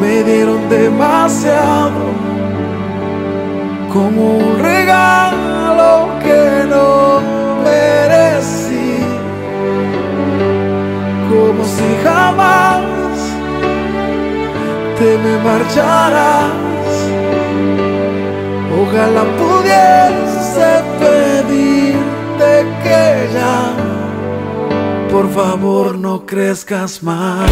me dieron demasiado. Como un regalo que no merecí. Como si jamás te me marcharás. Ojalá pudiese pedirte que ya, por favor, no crezcas más.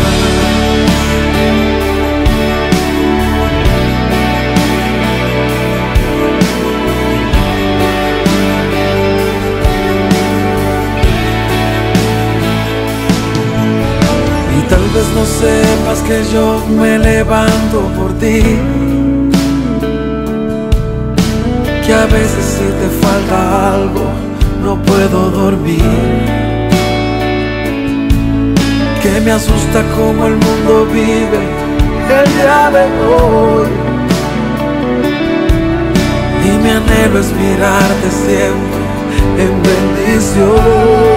No sepas que yo me levanto por ti. Que a veces si te falta algo no puedo dormir. Que me asusta como el mundo vive el día de hoy. Y mi anhelo es mirarte siempre en bendición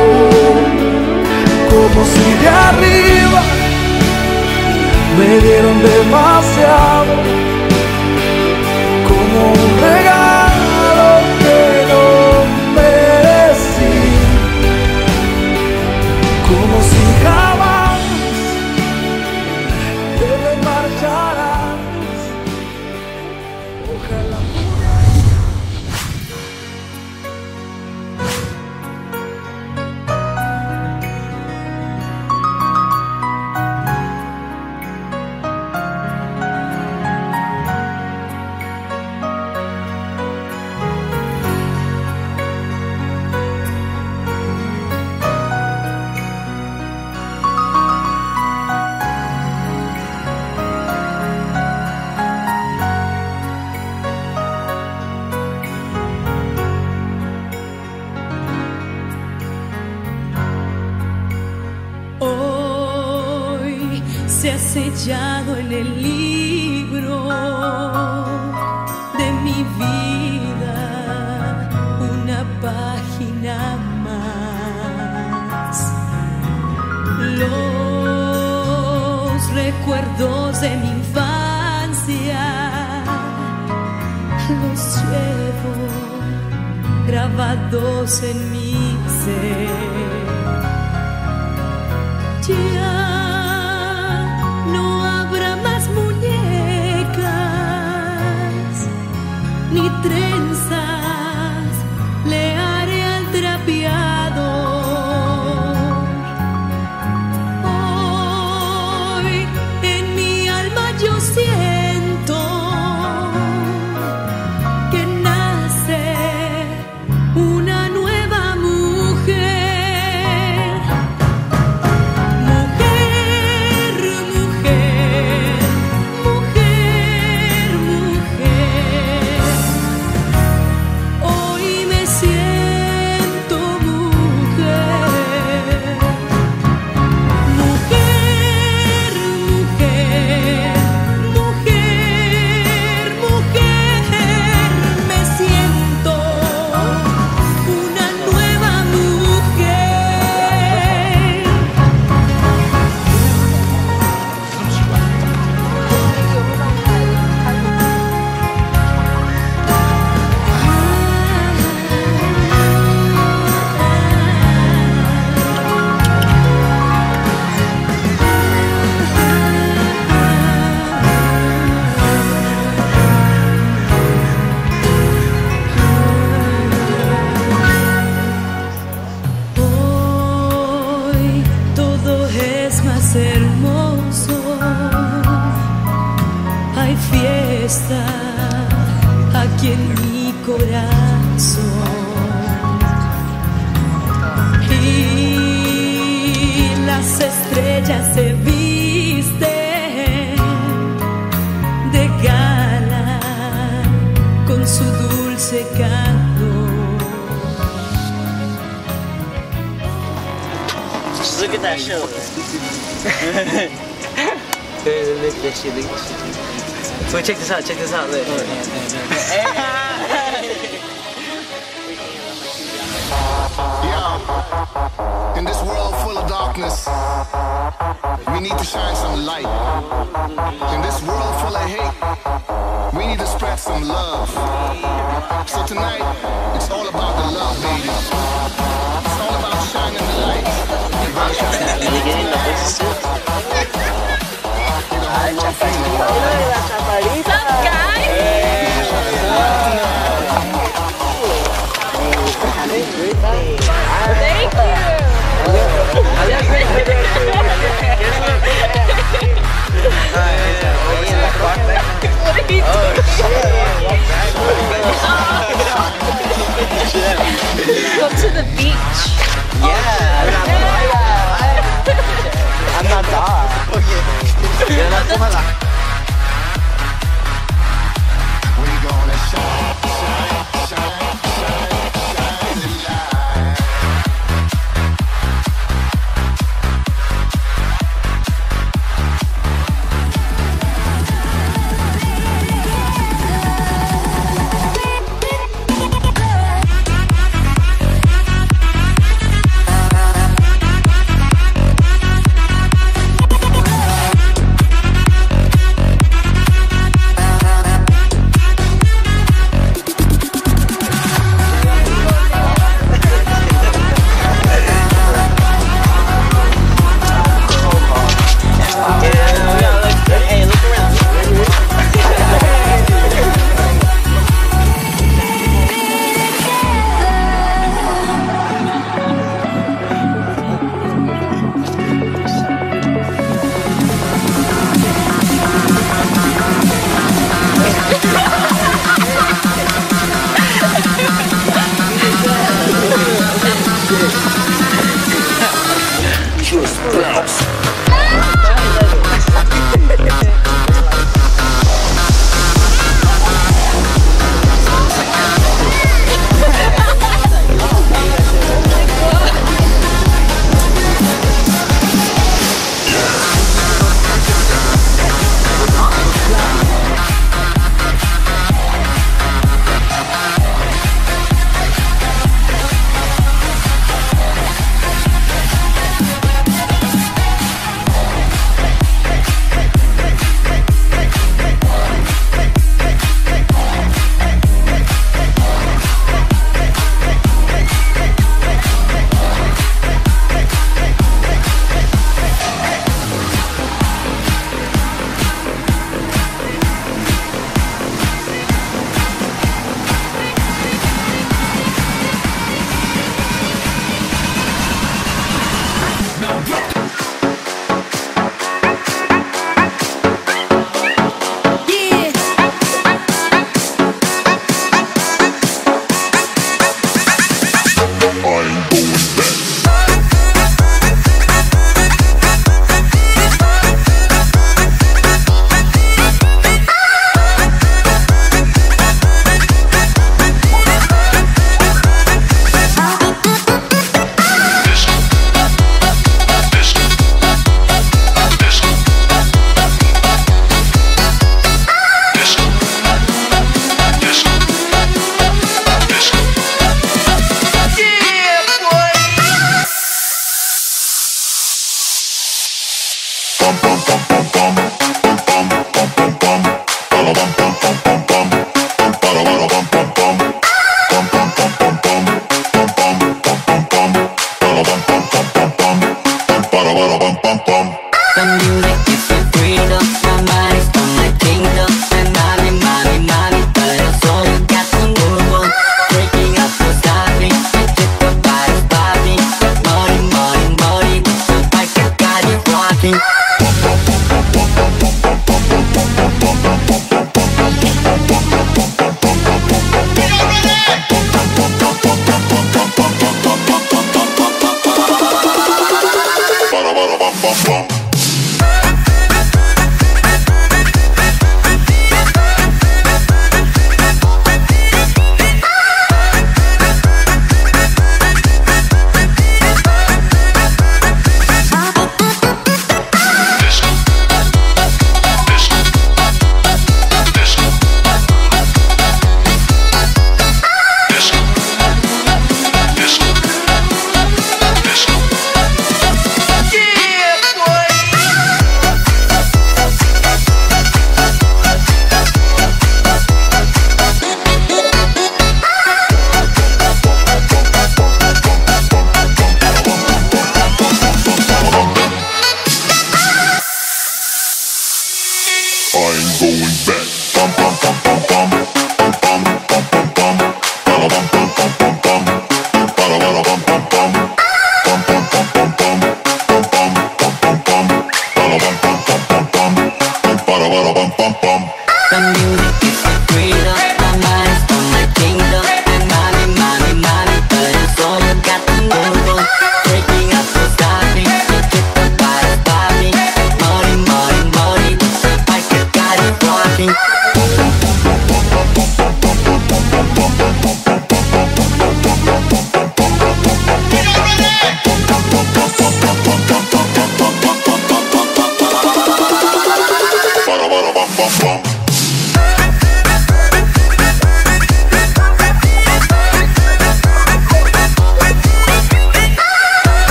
como si de arriba me dieron demasiado, como un regalo sellado en el libro de mi vida una página más. Los recuerdos de mi infancia los llevo grabados en mi ser. That shit, look at that shit. Wait, check this out, check this out, look. Yeah. In this world full of darkness, we need to shine some light. In this world full of hate, we need to spread some love. So tonight, it's all about the love, baby. It's all about shining the light. Really getting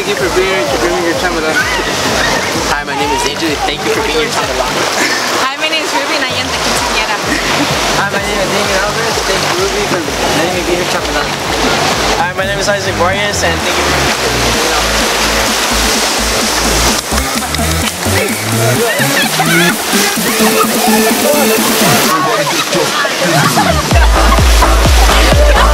thank you for being, being your chambelán. Hi, my name is Angel. Thank you for being your chambelán. Hi, my name is Ruby and I am the quinceañera. Hi, my name is Damien Alvarez. Thank you, Ruby, for letting me be your chambelán. Hi, my name is Isaac Vargas and thank you for Yo,